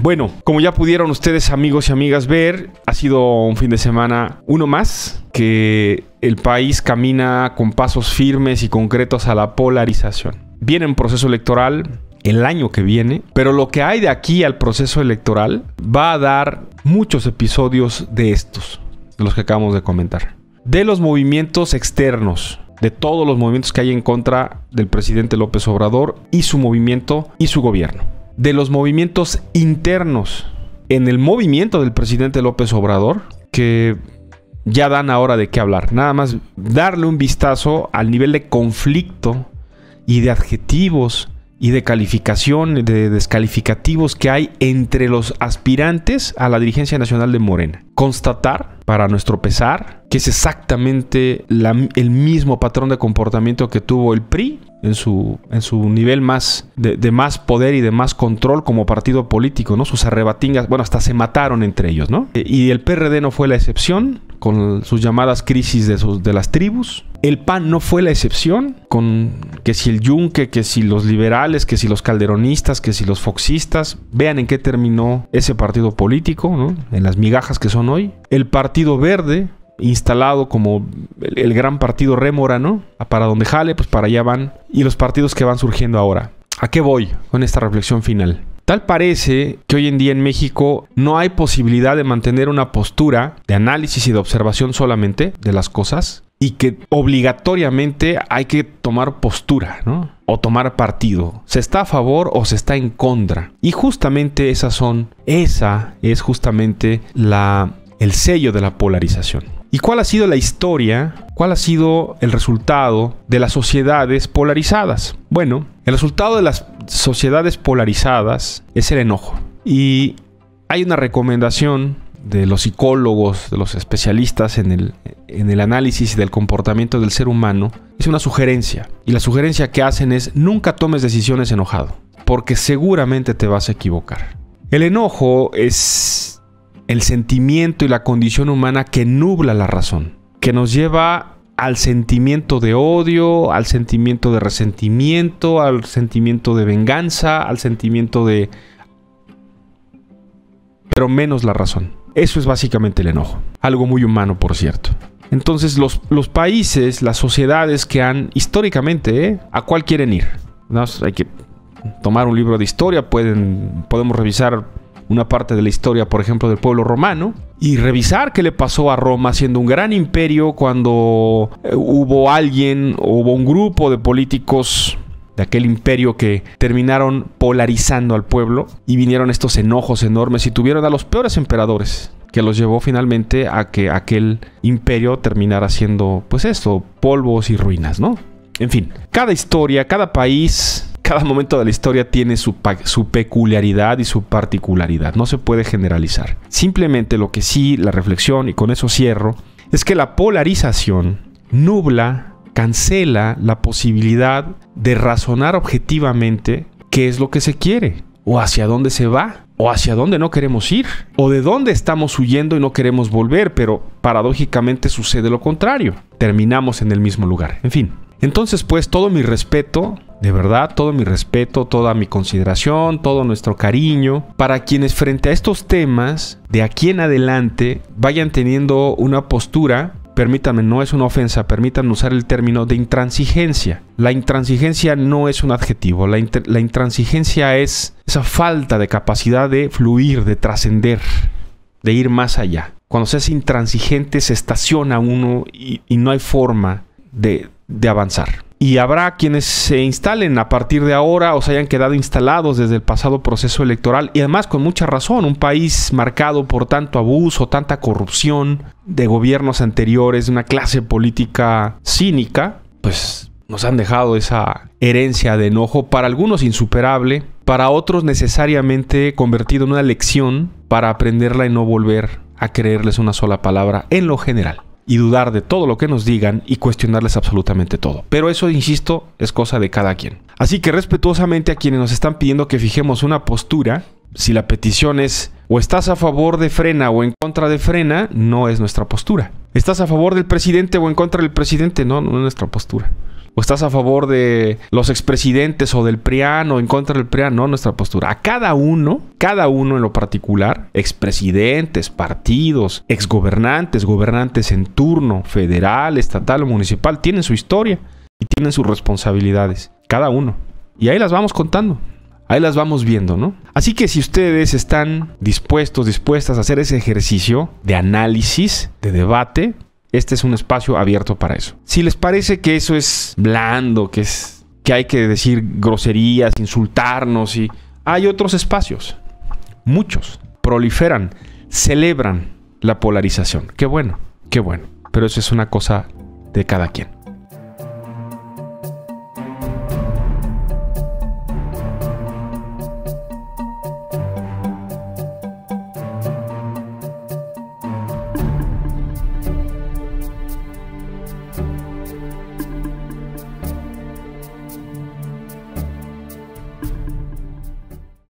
Bueno, como ya pudieron ustedes amigos y amigas ver, ha sido un fin de semana uno más que el país camina con pasos firmes y concretos a la polarización. Viene un proceso electoral el año que viene, pero lo que hay de aquí al proceso electoral va a dar muchos episodios de estos, de los que acabamos de comentar. De los movimientos externos, de todos los movimientos que hay en contra del presidente López Obrador y su movimiento y su gobierno de los movimientos internos en el movimiento del presidente López Obrador que ya dan ahora de qué hablar. Nada más darle un vistazo al nivel de conflicto y de adjetivos y de calificación, de descalificativos que hay entre los aspirantes a la dirigencia nacional de Morena. Constatar, para nuestro pesar, que es exactamente el mismo patrón de comportamiento que tuvo el PRI en su, en su nivel más de, más poder y de más control como partido político, ¿no? Sus arrebatingas, bueno, hasta se mataron entre ellos, ¿no? E, y el PRD no fue la excepción, con sus llamadas crisis de, sus, de las tribus. El PAN no fue la excepción, con que si el Yunque, que si los liberales, que si los calderonistas, que si los foxistas. Vean en qué terminó ese partido político, ¿no? En las migajas que son hoy. El Partido Verde, instalado como el, gran partido rémora, ¿no? Para donde jale, pues para allá van. Y los partidos que van surgiendo ahora. ¿A qué voy con esta reflexión final? Tal parece que hoy en día en México no hay posibilidad de mantener una postura de análisis y de observación solamente de las cosas y que obligatoriamente hay que tomar postura, ¿no? O tomar partido. ¿Se está a favor o se está en contra? Y justamente esas son, esa es justamente la, el sello de la polarización. ¿Y cuál ha sido la historia? ¿Cuál ha sido el resultado de las sociedades polarizadas? Bueno, el resultado de las sociedades polarizadas es el enojo. Y hay una recomendación de los psicólogos, de los especialistas en el, en el análisis del comportamiento del ser humano, es una sugerencia. Y la sugerencia que hacen es nunca tomes decisiones enojado, porque seguramente te vas a equivocar. El enojo es el sentimiento y la condición humana que nubla la razón, que nos lleva al sentimiento de odio, al sentimiento de resentimiento, al sentimiento de venganza, al sentimiento de... pero menos la razón. Eso es básicamente el enojo. Algo muy humano, por cierto. Entonces los, los países, las sociedades que han históricamente, ¿eh? ¿a cuál quieren ir? Hay que tomar un libro de historia, pueden, podemos revisar una parte de la historia, por ejemplo, del pueblo romano, y revisar qué le pasó a Roma siendo un gran imperio cuando eh, hubo alguien, hubo un grupo de políticos de aquel imperio que terminaron polarizando al pueblo y vinieron estos enojos enormes y tuvieron a los peores emperadores que los llevó finalmente a que aquel imperio terminara siendo pues esto, polvos y ruinas, ¿no? En fin, cada historia, cada país cada momento de la historia tiene su, peculiaridad y su particularidad. No se puede generalizar. Simplemente lo que sí, la reflexión, y con eso cierro, es que la polarización nubla, cancela la posibilidad de razonar objetivamente qué es lo que se quiere, o hacia dónde se va, o hacia dónde no queremos ir, o de dónde estamos huyendo y no queremos volver, pero paradójicamente sucede lo contrario. Terminamos en el mismo lugar. En fin. Entonces, pues, todo mi respeto de verdad, todo mi respeto, toda mi consideración, todo nuestro cariño para quienes frente a estos temas, de aquí en adelante, vayan teniendo una postura permítanme, no es una ofensa, permítanme usar el término de intransigencia. La intransigencia no es un adjetivo, la, intransigencia es esa falta de capacidad de fluir, de trascender, de ir más allá. Cuando se es intransigente se estaciona uno y, no hay forma de avanzar y habrá quienes se instalen a partir de ahora o se hayan quedado instalados desde el pasado proceso electoral y además con mucha razón, un país marcado por tanto abuso, tanta corrupción de gobiernos anteriores, de una clase política cínica, pues nos han dejado esa herencia de enojo, para algunos insuperable, para otros necesariamente convertido en una lección para aprenderla y no volver a creerles una sola palabra en lo general y dudar de todo lo que nos digan y cuestionarles absolutamente todo. Pero eso, insisto, es cosa de cada quien. Así que respetuosamente a quienes nos están pidiendo que fijemos una postura, si la petición es o estás a favor de frena o en contra de frena, no es nuestra postura. ¿Estás a favor del presidente o en contra del presidente? No, no es nuestra postura. O estás a favor de los expresidentes o del PRIAN o en contra del PRIAN, no nuestra postura. A cada uno, cada uno en lo particular, expresidentes, partidos, exgobernantes, gobernantes en turno, federal, estatal o municipal, tienen su historia y tienen sus responsabilidades, cada uno. Y ahí las vamos contando. Ahí las vamos viendo, ¿no? Así que si ustedes están dispuestos, dispuestas a hacer ese ejercicio de análisis, de debate, este es un espacio abierto para eso. Si les parece que eso es blando, que es que hay que decir groserías, insultarnos y hay otros espacios, muchos proliferan, celebran la polarización. Qué bueno, qué bueno, pero eso es una cosa de cada quien.